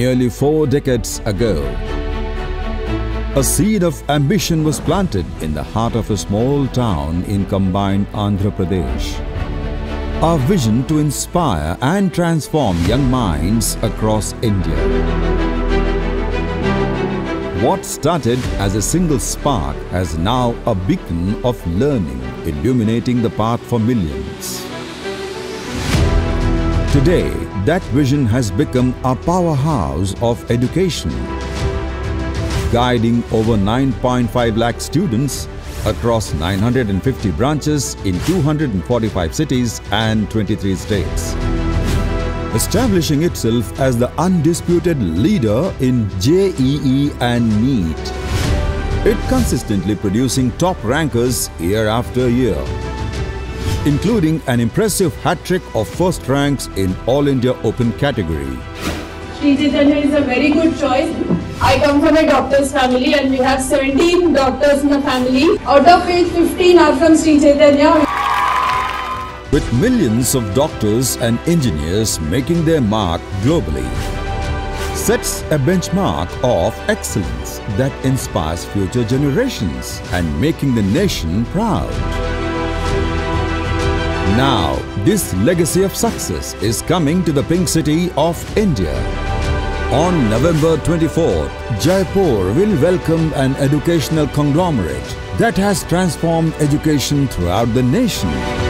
nearly four decades ago. A seed of ambition was planted in the heart of a small town in combined Andhra Pradesh. Our vision to inspire and transform young minds across India. What started as a single spark has now a beacon of learning illuminating the path for millions. Today, that vision has become a powerhouse of education, guiding over 9.5 lakh students across 950 branches in 245 cities and 23 states. Establishing itself as the undisputed leader in JEE and NEET. It consistently producing top rankers year after year including an impressive hat-trick of first ranks in All India Open category. Sri Chaitanya is a very good choice. I come from a doctor's family and we have 17 doctors in the family. Out of which 15 are from Sri Chaitanya. With millions of doctors and engineers making their mark globally, sets a benchmark of excellence that inspires future generations and making the nation proud. Now, this legacy of success is coming to the pink city of India. On November 24th, Jaipur will welcome an educational conglomerate that has transformed education throughout the nation.